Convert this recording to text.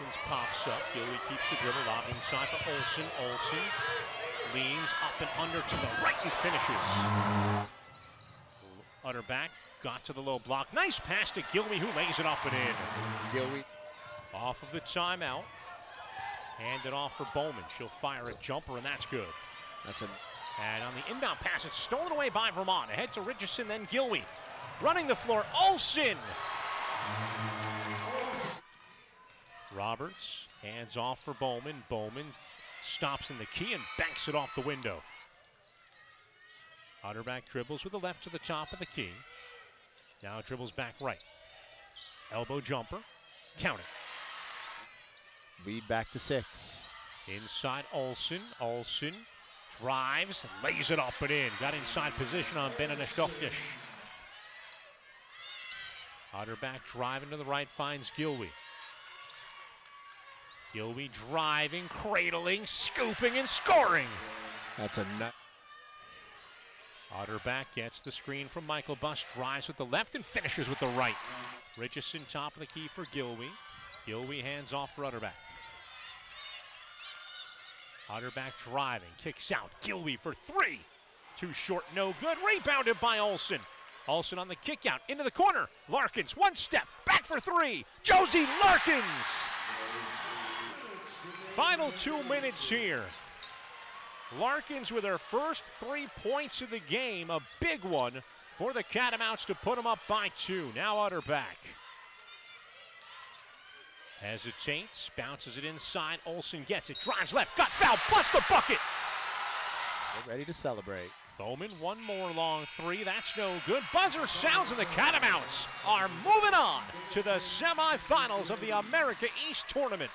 Lyons pops up. Gilwee keeps the dribble. Lob inside for Olson. Olson leans up and under to the right and finishes. Utterback got to the low block. Nice pass to Gilwee, who lays it up and in. Gilwee. Off of the timeout. Hand it off for Bowman. She'll fire a jumper, and that's good. That's a And on the inbound pass, it's stolen away by Vermont. Ahead to Richardson, then Gilwee. Running the floor, Olson. Roberts hands off for Bowman. Bowman stops in the key and banks it off the window. Utterback dribbles with the left to the top of the key. Now dribbles back right. Elbow jumper. Count it. lead back to six. Inside Olson. Olson drives, lays it up and in. Got inside position on Ben and Benedictoftish. Utterback driving to the right finds Gilwee. Gilwee driving, cradling, scooping, and scoring. That's a nut. Utterback gets the screen from Michael Buss, drives with the left and finishes with the right. Richardson top of the key for Gilwee. Gilwee hands off for Utterback. Utterback driving, kicks out. Gilwee for three. Too short, no good. Rebounded by Olson. Olson on the kick out into the corner. Larkins, one step, back for three. Josie Larkins. Final two minutes here. Larkins with her first three points of the game, a big one for the Catamounts to put them up by two. Now Utterback. Hesitates, bounces it inside. Olson gets it, drives left, got fouled, plus the bucket. They're ready to celebrate. Bowman, one more long three. That's no good. Buzzer sounds, and the Catamounts are moving on to the semifinals of the America East Tournament.